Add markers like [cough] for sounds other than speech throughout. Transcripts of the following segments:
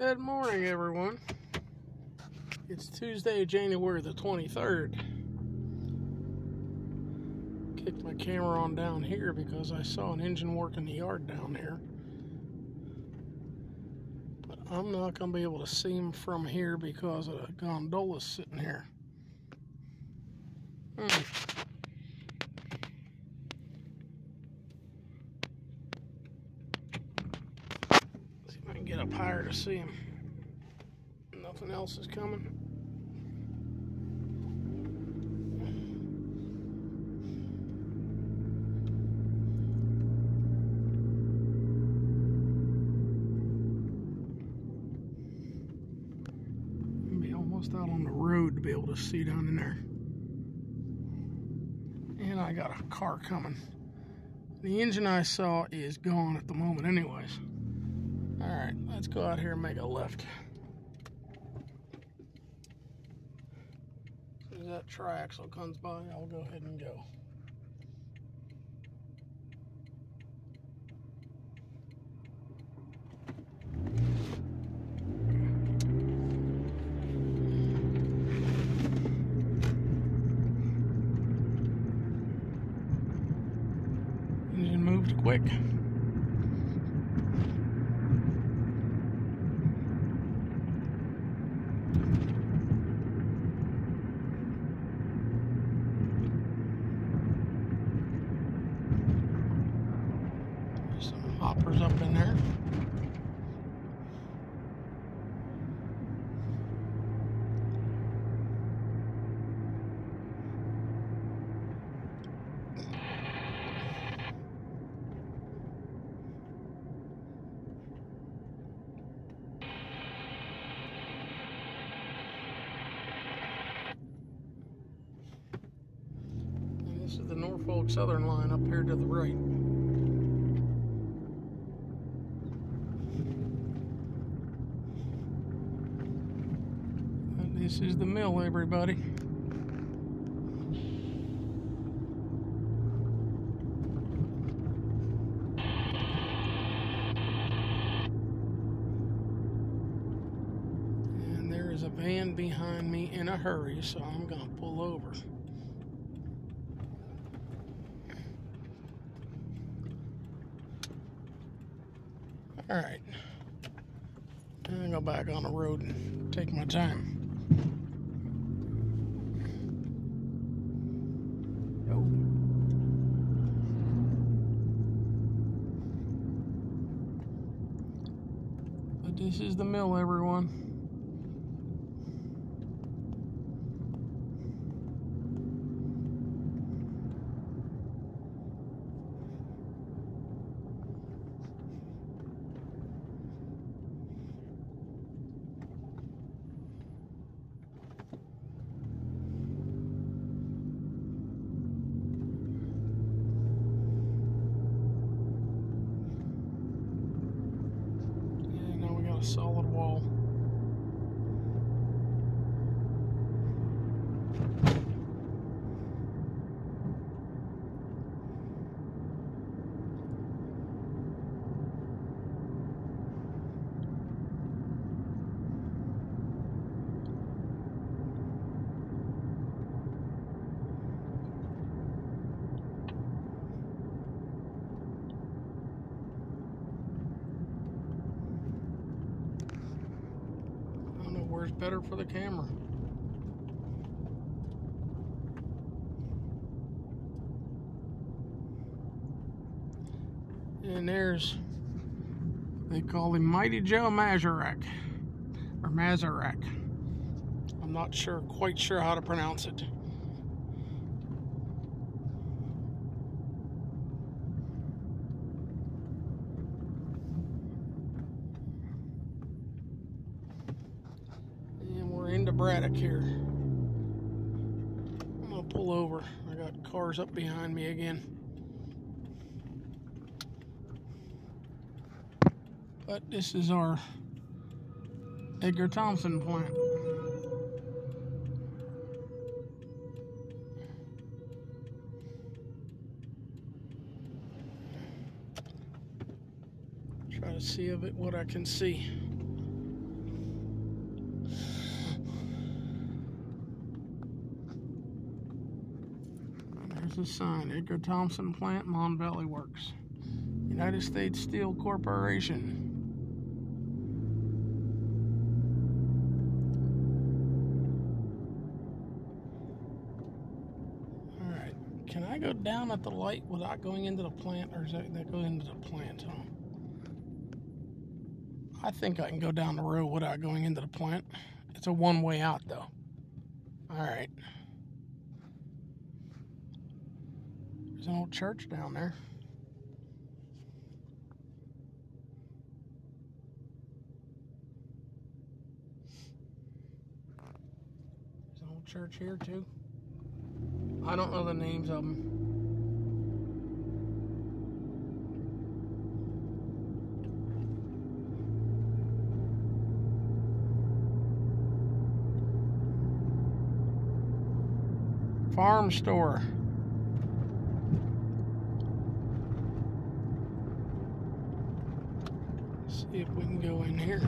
Good morning, everyone. It's Tuesday, January the 23rd. Kicked my camera on down here because I saw an engine work in the yard down here. But I'm not going to be able to see him from here because of a gondola's sitting here. Hmm. See if I can get up higher to see him. Nothing else is coming. Be almost out on the road to be able to see down in there. And I got a car coming. The engine I saw is gone at the moment anyways. Alright, let's go out here and make a left. As that triaxle comes by, I'll go ahead and go. In there. This is the Norfolk Southern line up here to the right. And this is the mill, everybody. And there is a van behind me in a hurry, so I'm going to pull over. All right. And I go back on the road and take my time. Go. But this is the mill, everyone. Yeah, now we got a solid wall. Better for the camera. And there's, they call him Mighty Joe Mazarak, or Mazarak. I'm not sure, quite sure how to pronounce it. And Braddock here. I'm gonna pull over. I got cars up behind me again. But this is our Edgar Thomson plant. Try to see of it what I can see. The sign. Edgar Thomson Plant, Mon Valley Works. United States Steel Corporation. Alright, can I go down at the light without going into the plant, or is that, that into the plant? Huh? I think I can go down the road without going into the plant. It's a one way out, though. Alright. There's an old church down there. There's an old church here too. I don't know the names of them. Farm store. See if we can go in here.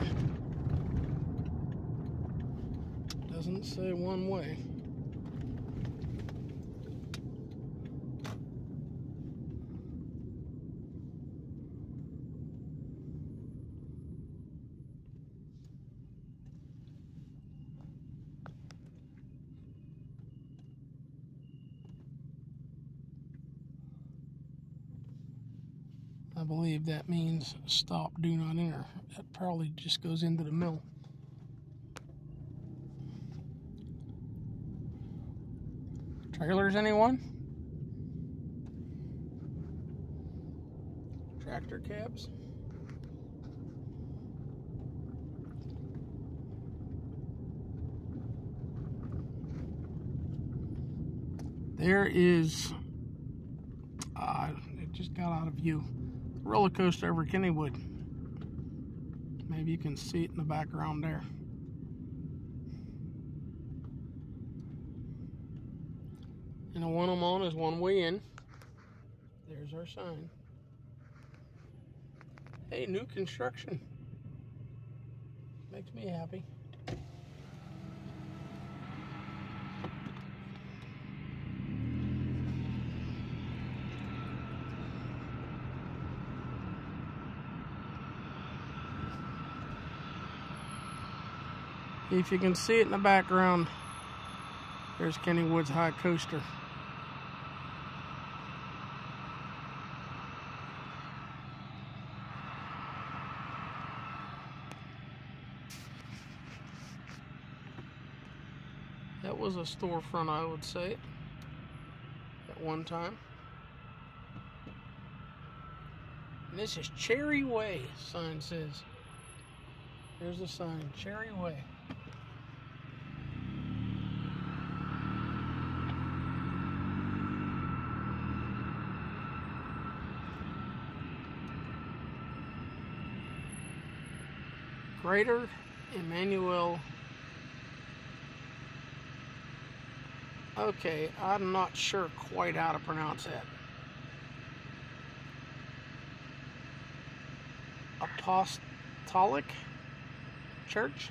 Doesn't say one way. I believe that means stop, do not enter. That probably just goes into the mill. Trailers, anyone? Tractor cabs? There is, uh, it just got out of view roller coaster over Kennywood. Maybe you can see it in the background there. And the one I'm on is one way in. There's our sign. Hey, new construction. Makes me happy. If you can see it in the background, there's Kennywood's High Coaster. That was a storefront, I would say, at one time. And this is Cherry Way, sign says. There's a sign, Cherry Way. Greater Emmanuel. Okay, I'm not sure quite how to pronounce that. Apostolic Church?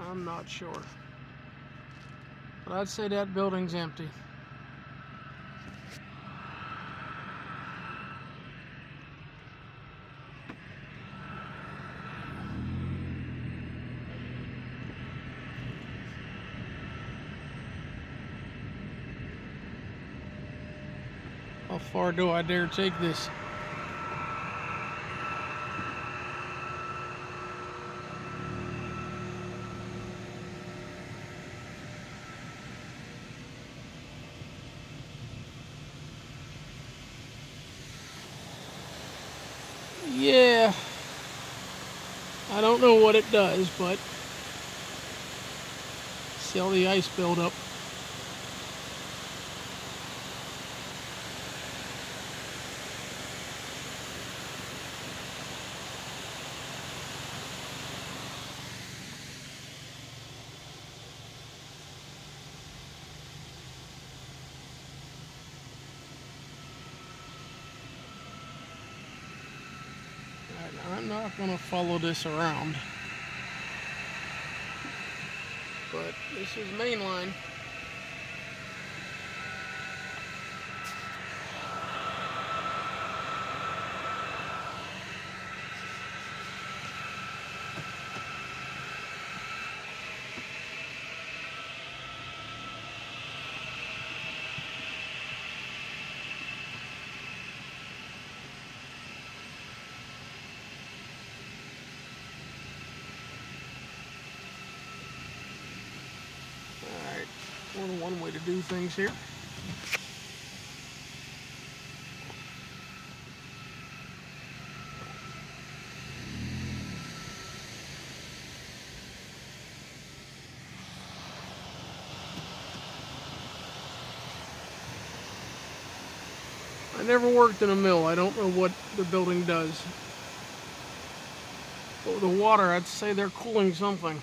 I'm not sure. But I'd say that building's empty. Far do I dare take this? Yeah. I don't know what it does, but see all the ice build to follow this around. But this is main line. do things here. I never worked in a mill. I don't know what the building does. But the water, I'd say they're cooling something.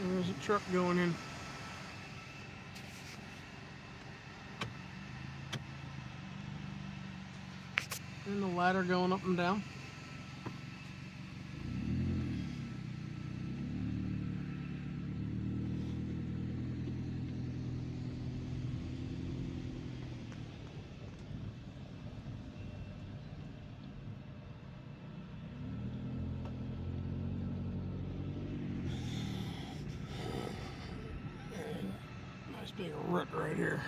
There's a truck going in. And the ladder going up and down. Nice big root right here.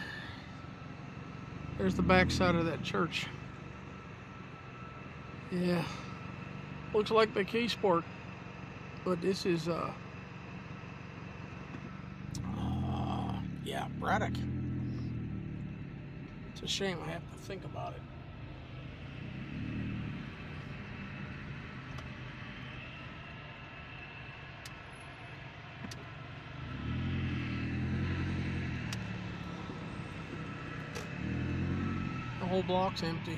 There's the back side of that church. Yeah. Looks like McKeesport. But this is uh, uh yeah, Braddock. It's a shame I have to think about it. The whole block's empty.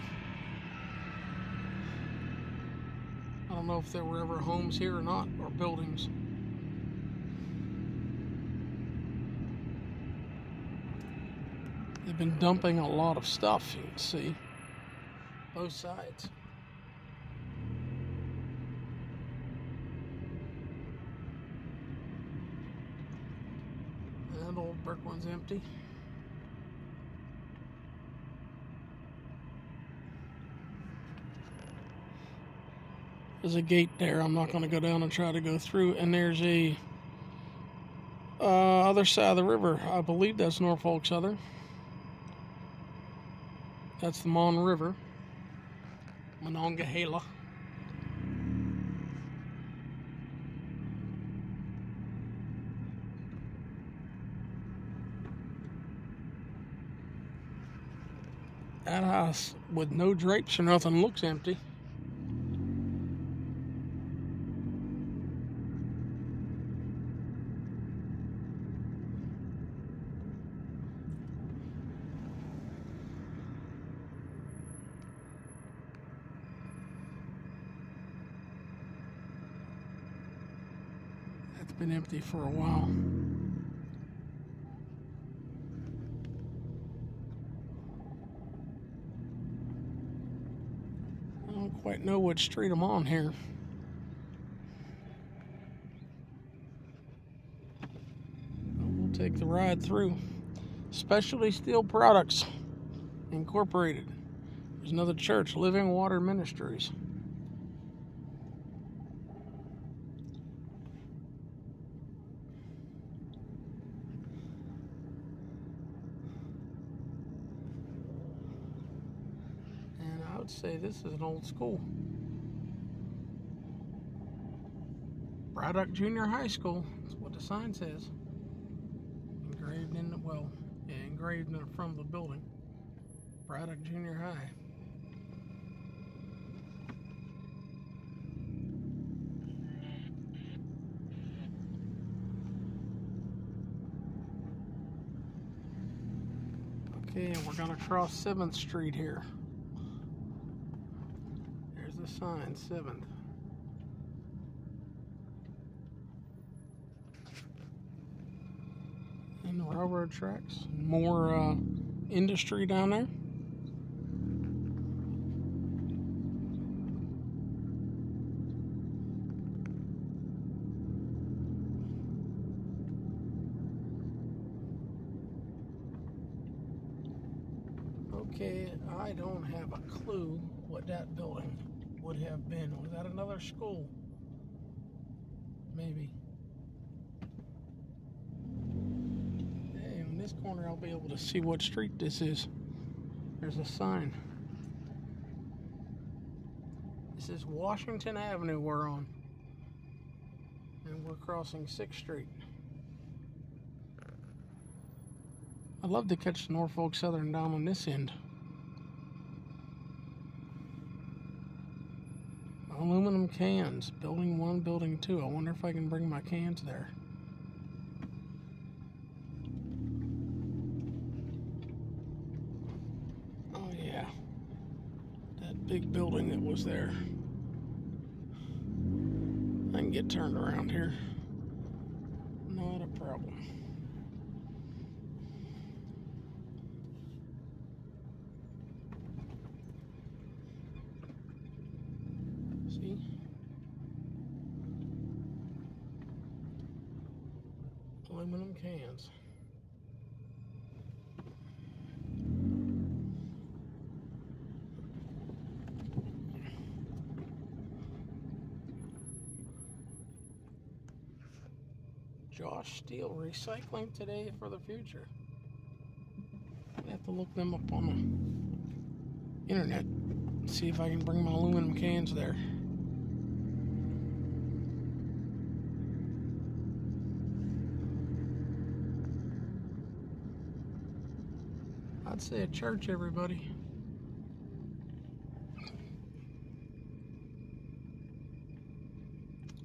I don't know if there were ever homes here or not, or buildings. They've been dumping a lot of stuff, you can see. Both sides. And old brick one's empty. There's a gate there. I'm not going to go down and try to go through. And there's a uh, other side of the river. I believe that's Norfolk Southern. That's the Mon River, Monongahela. That house with no drapes or nothing looks empty. It's been empty for a while. I don't quite know what street I'm on here. We'll take the ride through. Specialty Steel Products Incorporated. There's another church, Living Water Ministries. And I would say this is an old school. Braddock Junior High School. That's what the sign says. Engraved in the, well, yeah, engraved in the front of the building. Braddock Junior High. Okay, and we're gonna cross 7th Street here. Sign, 7th. And the railroad tracks. More uh, industry down there. Okay, I don't have a clue what that building would have been. Was that another school? Maybe. Hey, in this corner I'll be able to see what street this is. There's a sign. This is Washington Avenue we're on. And we're crossing 6th Street. I'd love to catch Norfolk Southern down on this end. Aluminum cans, building one, building two. I wonder if I can bring my cans there. Oh, yeah. That big building that was there. I can get turned around here. Not a problem. See? Aluminum cans. Josh Steele Recycling today for the future. I have to look them up on the internet. See if I can bring my aluminum cans there. I'd say a church, everybody.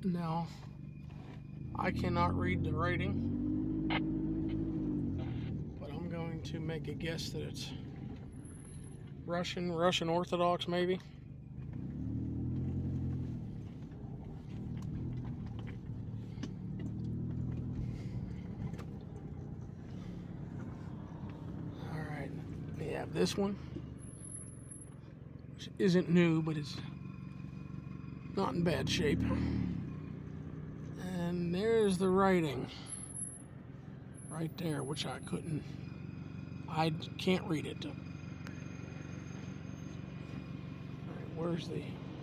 Now, I cannot read the writing, but I'm going to make a guess that it's Russian, Russian Orthodox, maybe. All right, we have this one, which isn't new, but it's not in bad shape. And there's the writing right there, which I couldn't, I can't read it. All right, where's the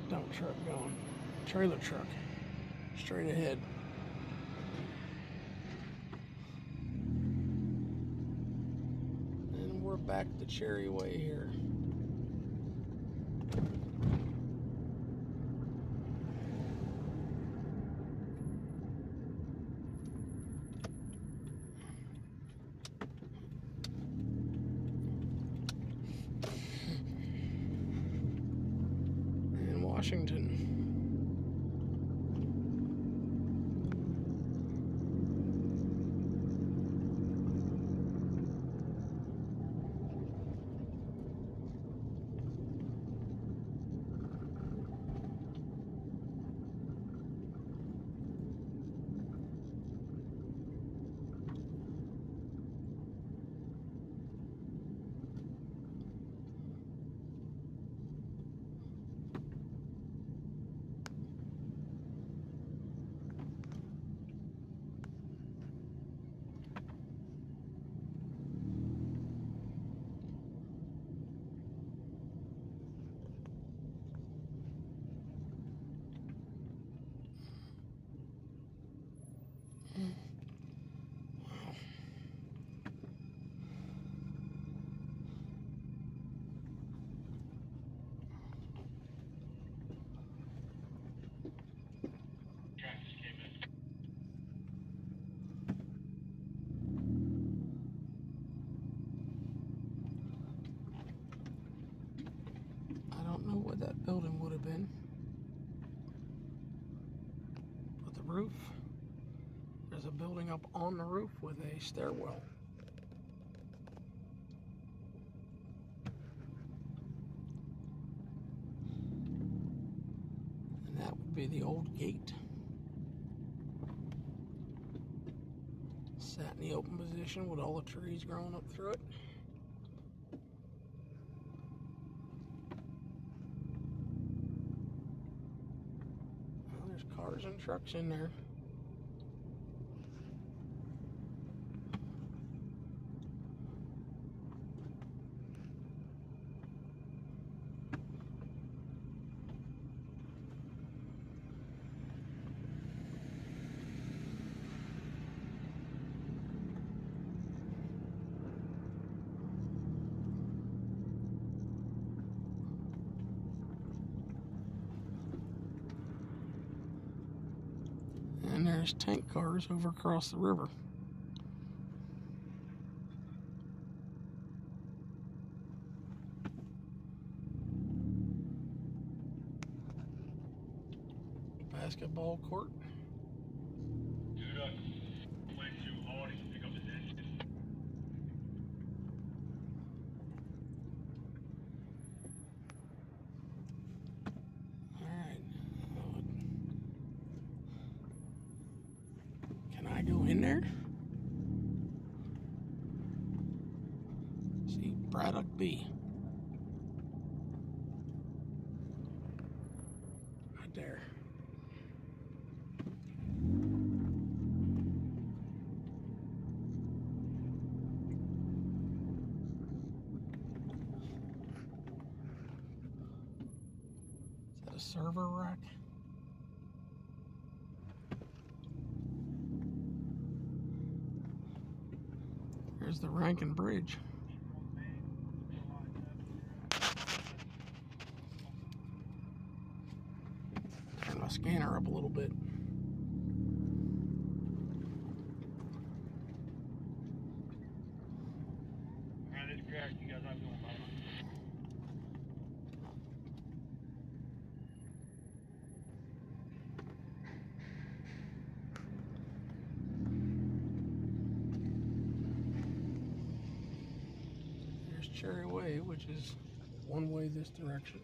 dump truck going? Trailer truck, straight ahead. And we're back to Cherry Way here. in Washington. I don't know what that building would have been. But the roof, there's a building up on the roof with a stairwell. And that would be the old gate. Sat in the open position with all the trees growing up through it. Well, there's cars and trucks in there. There's tank cars over across the river. Basketball court. Alright. Can I go in there? See, Braddock B. Right there. Is that a server rack? Rankin Bridge. Turn my scanner up a little bit. Alright, it's cracked. You guys have going by. There's Cherry Way, which is one way this direction.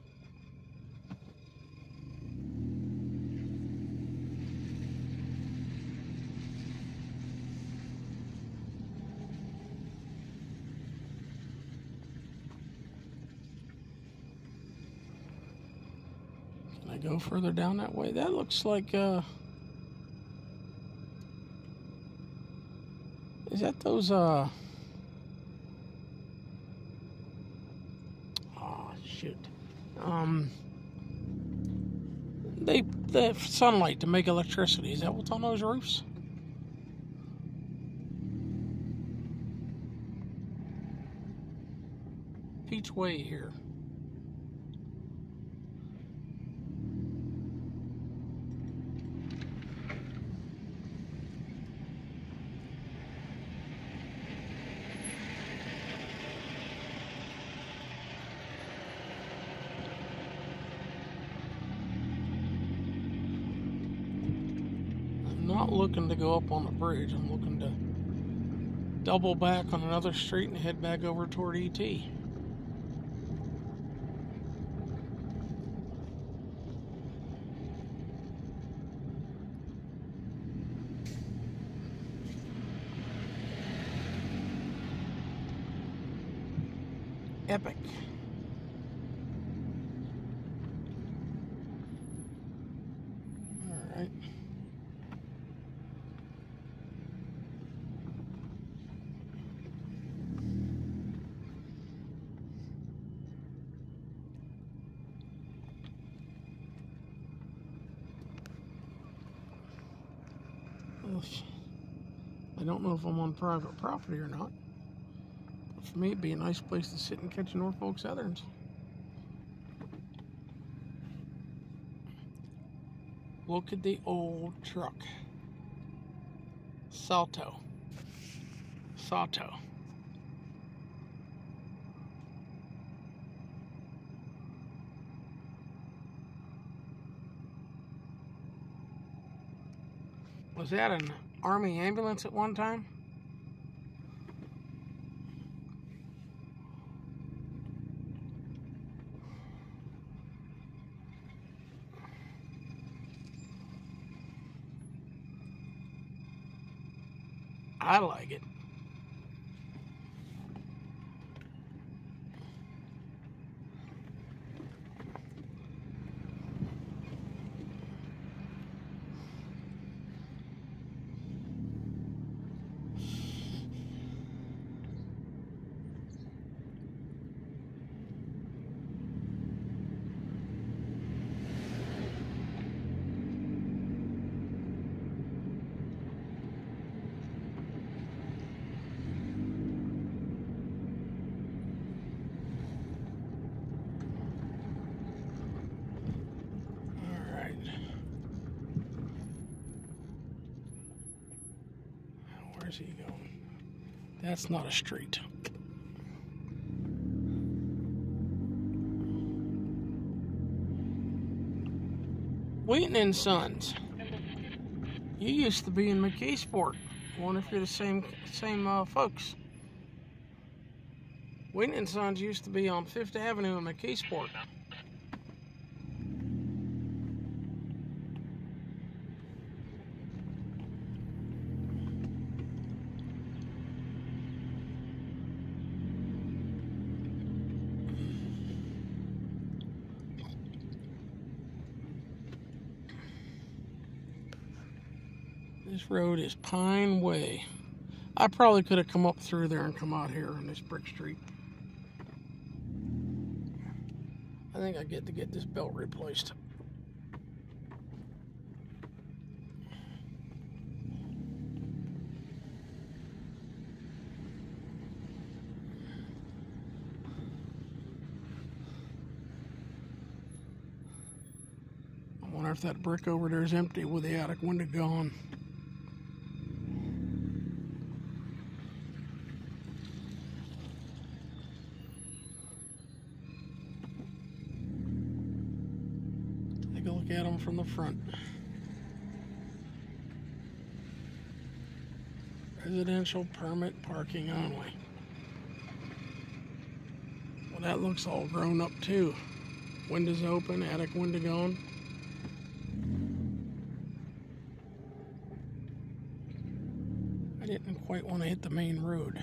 Can I go further down that way? That looks like, uh, is that those, uh, Oh shoot. Um they have sunlight to make electricity. Is that what's on those roofs? Peach Way here. I'm not looking to go up on the bridge. I'm looking to double back on another street and head back over toward ET. Epic. All right. Well, I don't know if I'm on private property or not. But for me, it'd be a nice place to sit and catch Norfolk Southerns. Look at the old truck. Salto. Salto. Was that an army ambulance at one time? That's not a street. Wheaton and Sons. You used to be in McKeesport. I wonder if you're the same same uh, folks. Wheaton and Sons used to be on Fifth Avenue in McKeesport. This road is Pine Way. I probably could have come up through there and come out here on this brick street. I think I get to get this belt replaced. I wonder if that brick over there is empty with the attic window gone. Take a look at them from the front. Residential permit parking only. Well, that looks all grown up too. Windows open, attic window gone. I didn't quite want to hit the main road.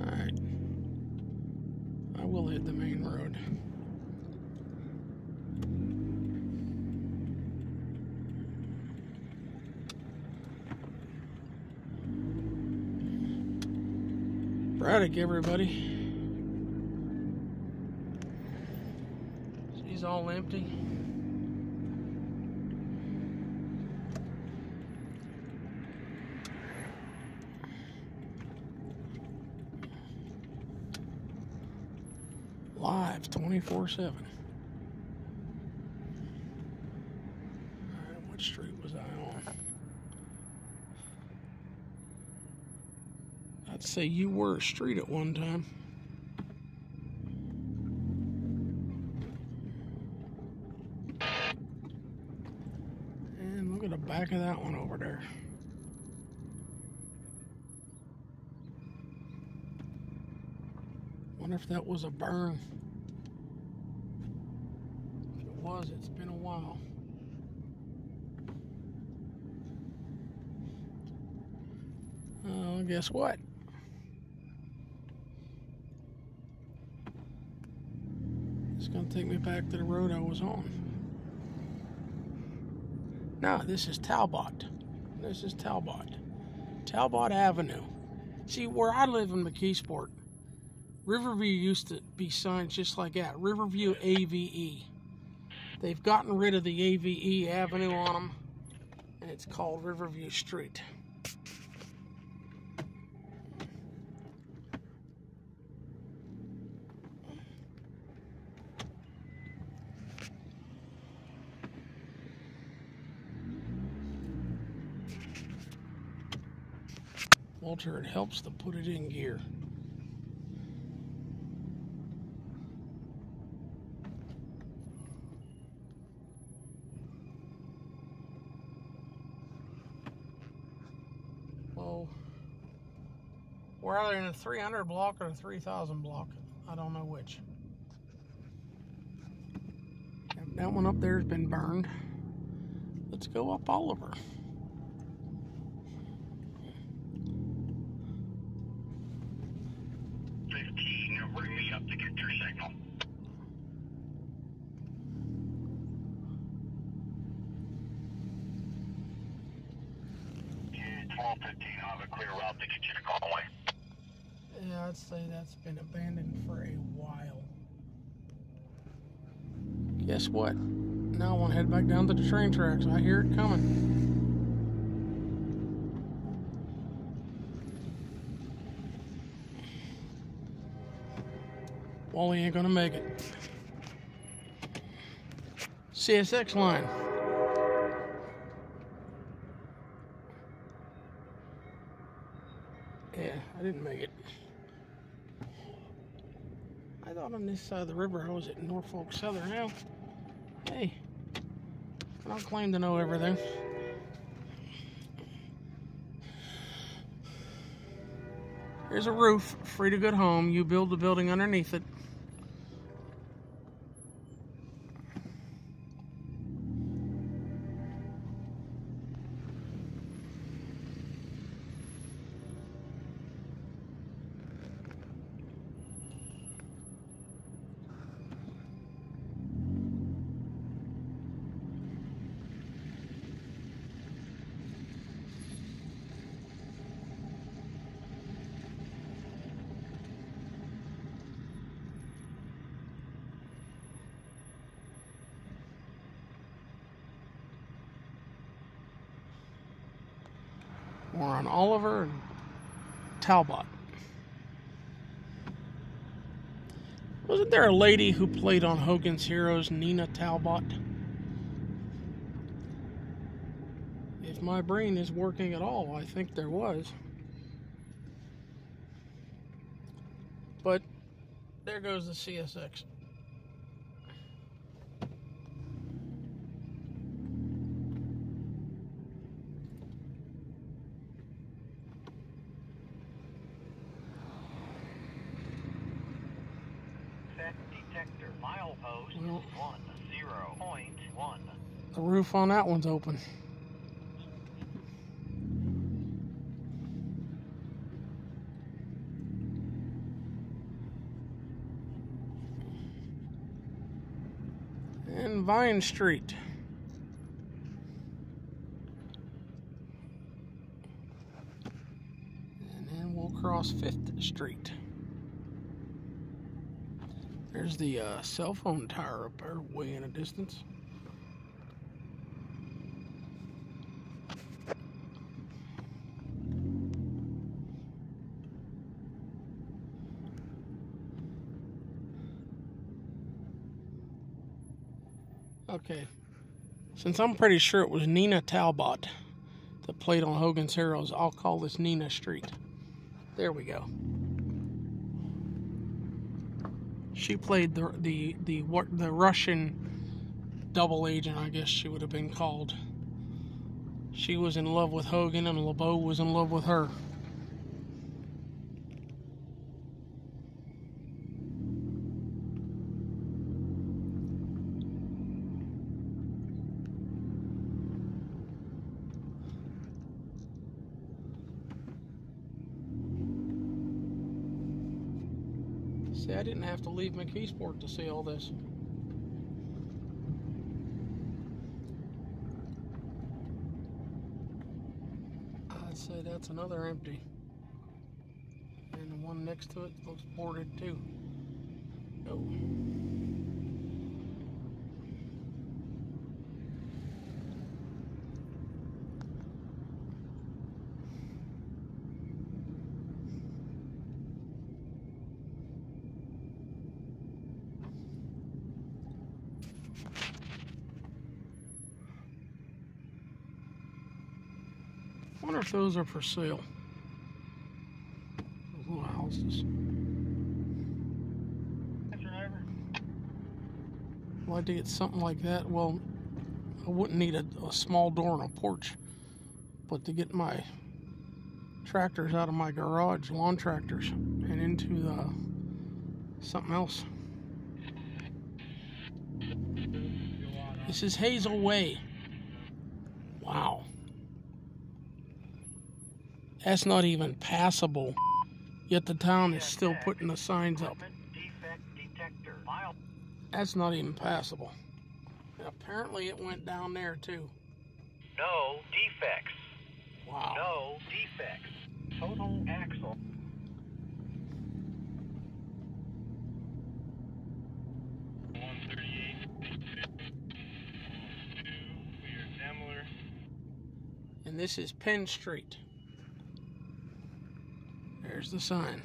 Alright. I will hit the main road. Braddock, everybody. She's all empty. Live 24 7. Alright, what street was I on? I'd say you were a street at one time. And look at the back of that one over there. Wonder if that was a burn. If it was, it's been a while. Oh, guess what? It's gonna take me back to the road I was on. Now, this is Talbot. This is Talbot. Talbot Avenue. See, where I live in McKeesport, Riverview used to be signed just like that. Riverview AVE. They've gotten rid of the AVE Avenue on them, and it's called Riverview Street. It helps to put it in gear. Well, we're either in a 300 block or a 3000 block. I don't know which. That one up there has been burned. Let's go up Oliver. Fifteen, bring me up to get your signal. Twelve fifteen, I'll have a clear route to get you to Conway. Yeah, I'd say that's been abandoned for a while. Guess what? Now I want to head back down to the train tracks. I hear it coming. Wally ain't gonna make it. CSX line. Yeah, I didn't make it. I thought on this side of the river I was at Norfolk Southern. Now, hey, I don't claim to know everything. Here's a roof, free to good home. You build the building underneath it. We're on Oliver and Talbot. Wasn't there a lady who played on Hogan's Heroes, Nita Talbot? If my brain is working at all, I think there was. But there goes the CSX. Milepost Well- one zero point one. The roof on that one's open. And Vine Street. And then we'll cross Fifth Street. There's the uh, cell phone tower up there, way in a distance. Okay. Since I'm pretty sure it was Nita Talbot that played on Hogan's Heroes, I'll call this Nita Street. There we go. She played the the the what the Russian double agent, I guess she would have been called. She was in love with Hogan, and LeBeau was in love with her. See, I didn't have to leave McKeesport to see all this. I'd say that's another empty. And the one next to it looks boarded too. Oh. If those are for sale. Those little houses. I'd like to get something like that. Well, I wouldn't need a, a small door and a porch, but to get my tractors out of my garage, lawn tractors, and into the something else. This is Hazel Way. Wow. That's not even passable. Yet the town is still putting the signs up. Defect detector mile. That's not even passable. And apparently it went down there too. No defects. Wow. No defects. Total axle. And this is Penn Street. There's the sign.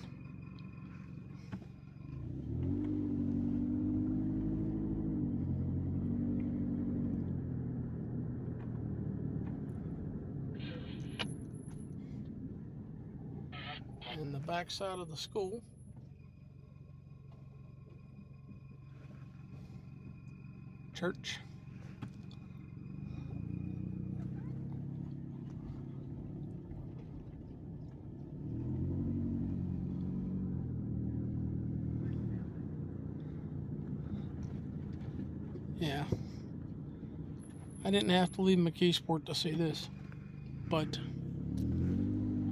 And the back side of the school. Church. I didn't have to leave McKeesport to see this, but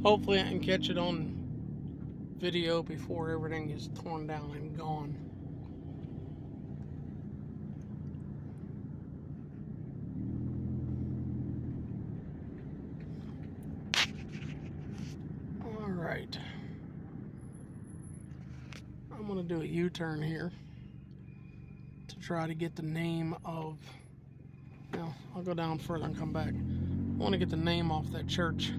hopefully I can catch it on video before everything is torn down and gone. All right. I'm going to do a U-turn here to try to get the name of I'll go down further and come back. I want to get the name off that church.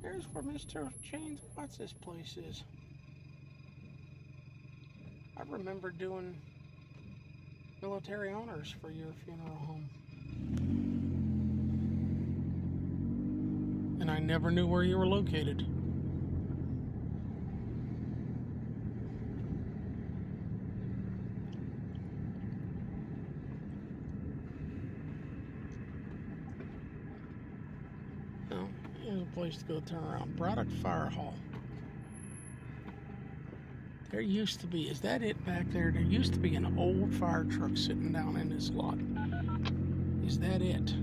There's where Mr. James What's this place is. I remember doing military honors for your funeral home. And I never knew where you were located. Oh, here's a place to go turn around. Braddock Fire Hall. There used to be, is that it back there? There used to be an old fire truck sitting down in this lot. Is that it?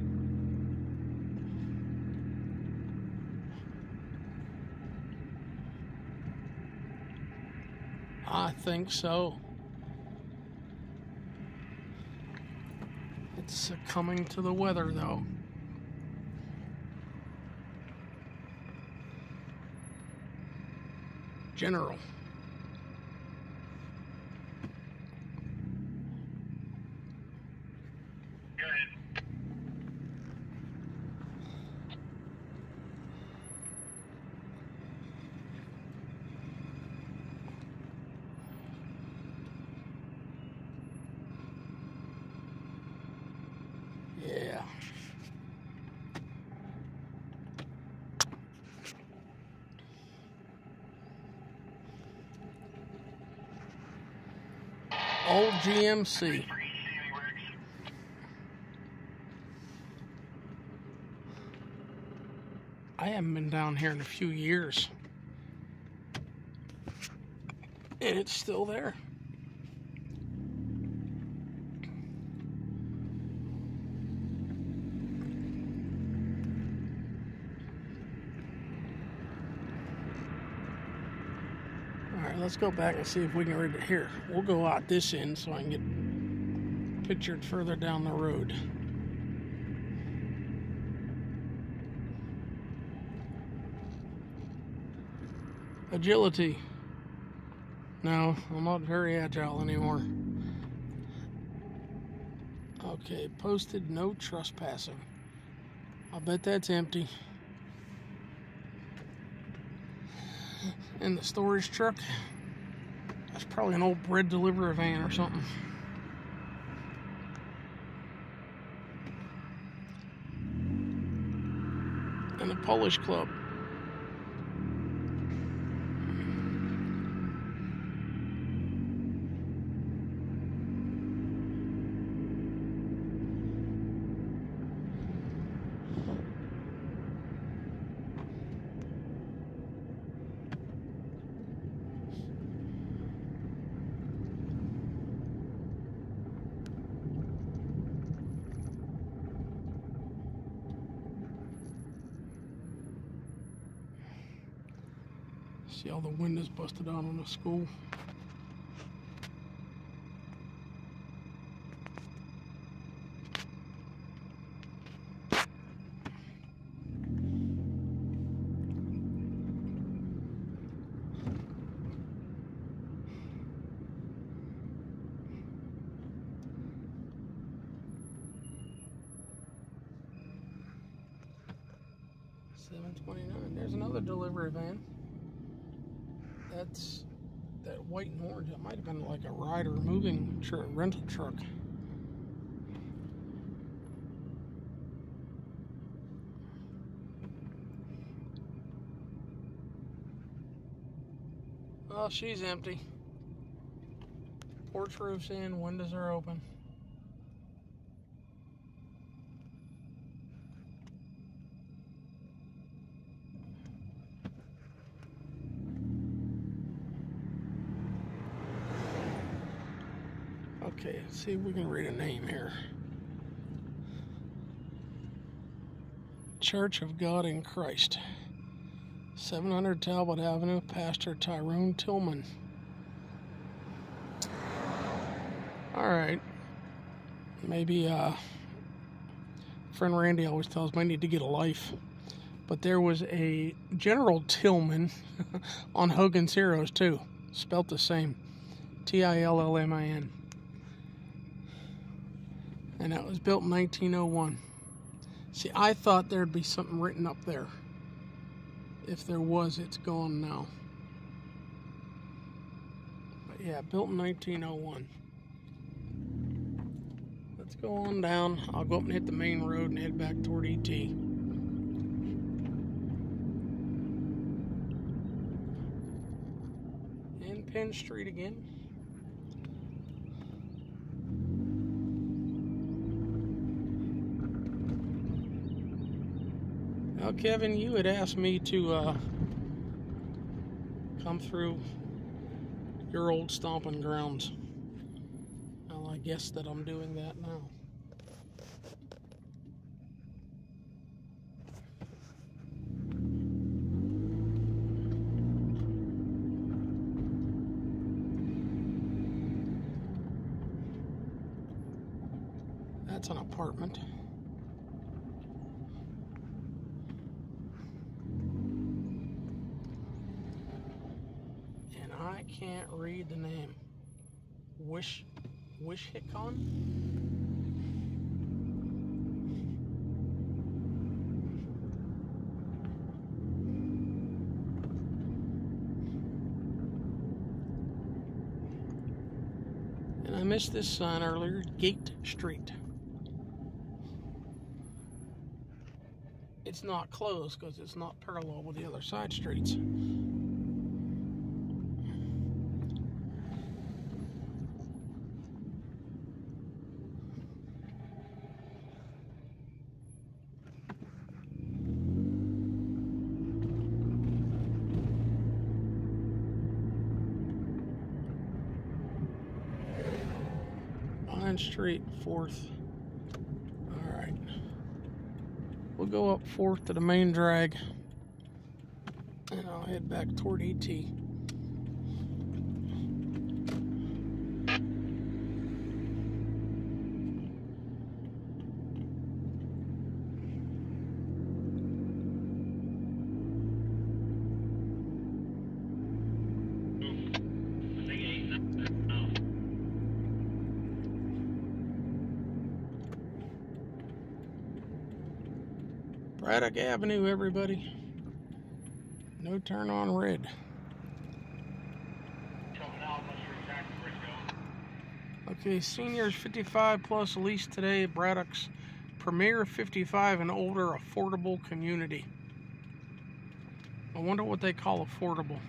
I think so. It's uh, succumbing to the weather, though. General. Go ahead. Yeah. Works. I haven't been down here in a few years. And it's still there. All right, let's go back and see if we can read it here. We'll go out this end so I can get pictured further down the road. Agility. No, I'm not very agile anymore. Okay, posted no trespassing. I bet that's empty. In the storage truck, probably an old bread delivery van or something. And the Polish Club. See all the busted on the school. rental truck. Well, she's empty. Porch roof's in, windows are open. See if we can read a name here. Church of God in Christ. 700 Talbot Avenue, Pastor Tyrone Tillman. All right. Maybe uh friend Randy always tells me I need to get a life. But there was a General Tillman [laughs] on Hogan's Heroes too. Spelt the same. T I L L M I N. And that was built in 1901. See, I thought there'd be something written up there. If there was, it's gone now. But yeah, built in 1901. Let's go on down. I'll go up and hit the main road and head back toward ET. And Penn Street again. Kevin, you had asked me to uh, come through your old stomping grounds. Well, I guess that I'm doing that now. That's an apartment. And I can't read the name. Wish Wishicon? And I missed this sign earlier, Gate Street. It's not closed because it's not parallel with the other side streets. Vine Street, fourth. All right. We'll go up fourth to the main drag. And I'll head back toward ET. Braddock Avenue, everybody. No turn on red. Okay, seniors 55 plus lease today at Braddock's premier 55 and older affordable community. I wonder what they call affordable.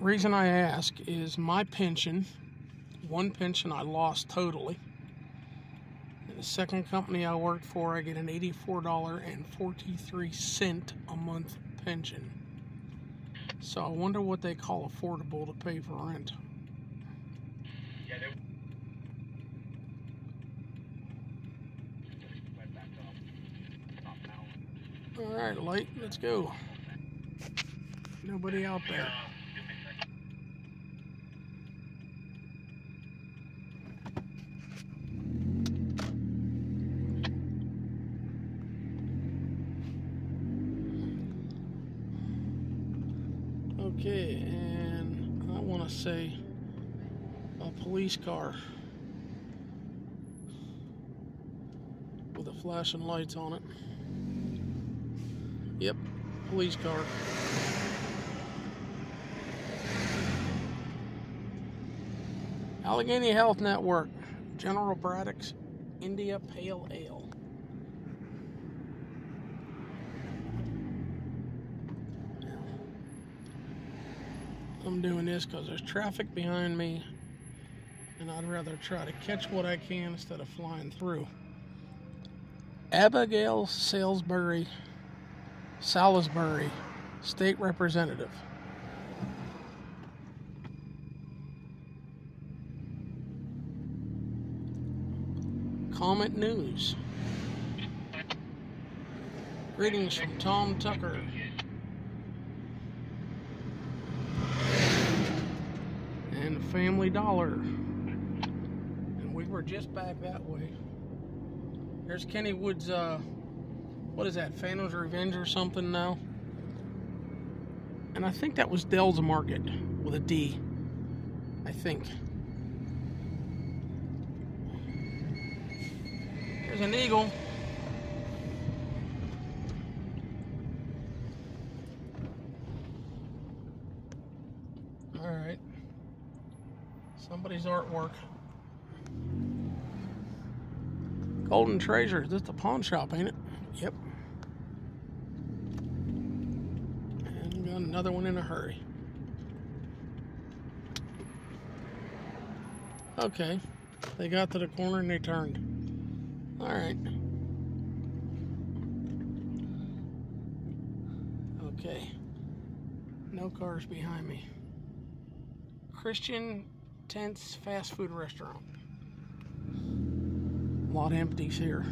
Reason I ask is my pension, one pension I lost totally. The second company I worked for, I get an $84.43 a month pension. So I wonder what they call affordable to pay for rent. All right, light, let's go. Nobody out there. police car with the flashing lights on it. Yep, police car. Allegheny Health Network, General Braddock's India Pale Ale. I'm doing this because there's traffic behind me and I'd rather try to catch what I can instead of flying through. Abigail Salisbury, Salisbury, State Representative. Comet News. Greetings from Tom Tucker. And Family Dollar. Were just back that way. There's Kennywood's, uh, what is that, Phantom's Revenge or something now? And I think that was Dell's Market with a D. I think. There's an eagle. All right. Somebody's artwork. Golden Treasure. This the pawn shop, ain't it? Yep. And got another one in a hurry. Okay. They got to the corner and they turned. All right. Okay. No cars behind me. Christian Tents fast food restaurant. A lot empties here.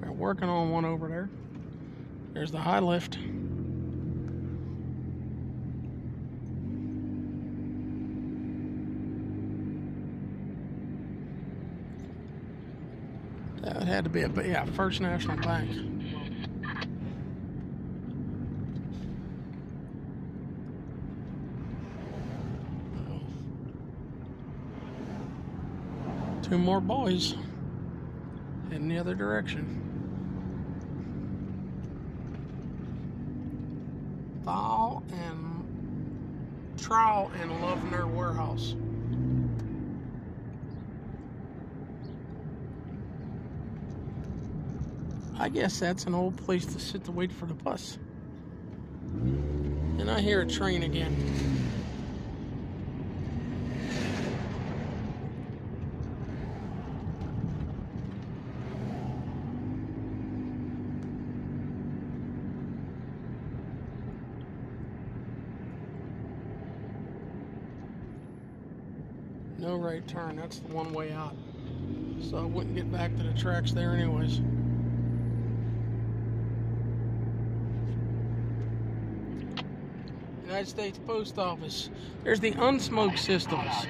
They're working on one over there. There's the high lift. That had to be a yeah First National Bank. Two more boys in the other direction. Thal and Trowel and Lovener Warehouse. I guess that's an old place to sit to wait for the bus. And I hear a train again. No turn, that's the one way out. So I wouldn't get back to the tracks there anyways. United States Post Office. There's the unsmoked systems.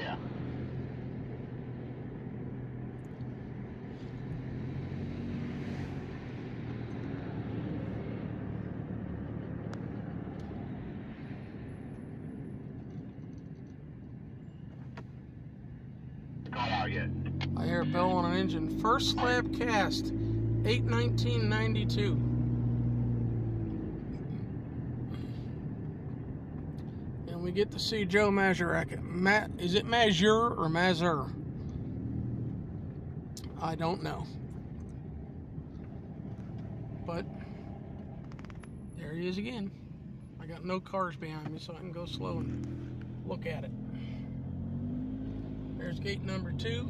I hear a bell on an engine. First slab cast, 81992. And we get to see Joe Mazurek. Ma- is it Mazur or Mazur? I don't know. But there he is again. I got no cars behind me, so I can go slow and look at it. There's gate number two.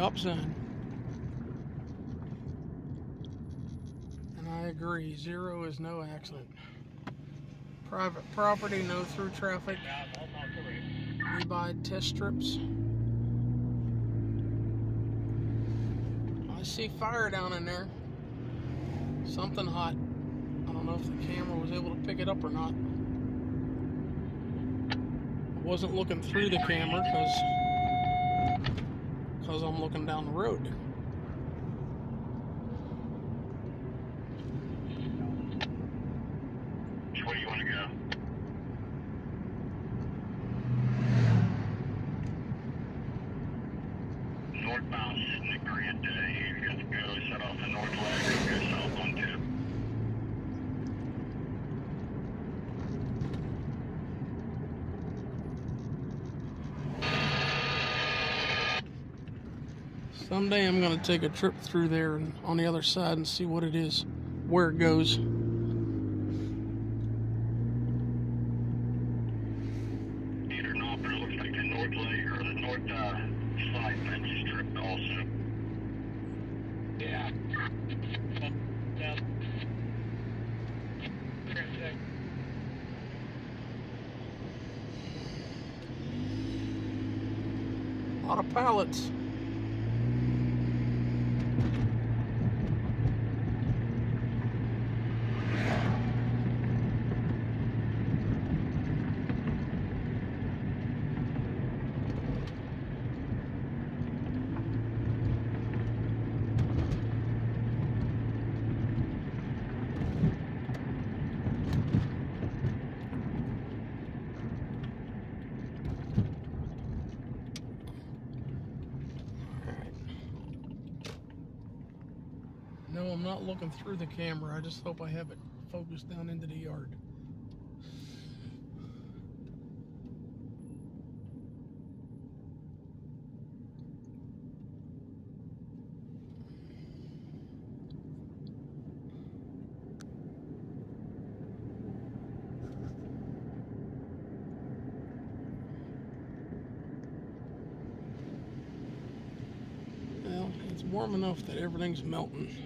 Stop sign. And I agree, zero is no accident. Private property, no through traffic. We buy test strips. I see fire down in there. Something hot. I don't know if the camera was able to pick it up or not. I wasn't looking through the camera because because I'm looking down the road. Where do you want to go? Northbound sitting at Grant today. You're going to go set off the north leg or go south on two. Someday I'm going to take a trip through there and on the other side and see what it is, where it goes. Either not, but it looks like the north leg or the north uh, side fence is stripped also. Yeah. Yeah. A lot of pallets. No, Looking through the camera. I just hope I have it focused down into the yard. Well, it's warm enough that everything's melting.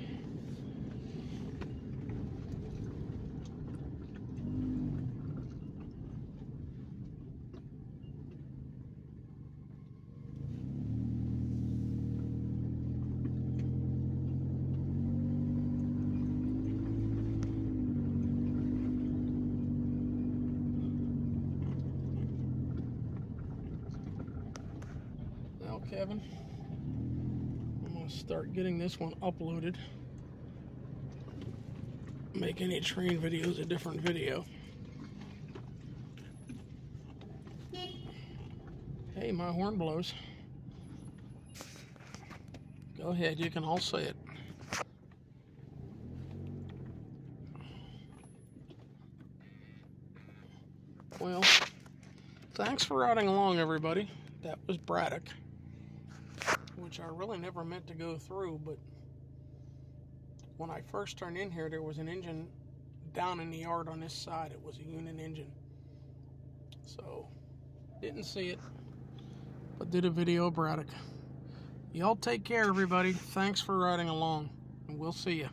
Now, Kevin, I'm gonna start getting this one uploaded. Make any train videos a different video. Hey, my horn blows. Go ahead, you can all say it. Well, thanks for riding along, everybody. That was Braddock which I really never meant to go through, but when I first turned in here, there was an engine down in the yard on this side. It was a unit engine. So, didn't see it, but did a video of Braddock. Y'all take care, everybody. Thanks for riding along, and we'll see you.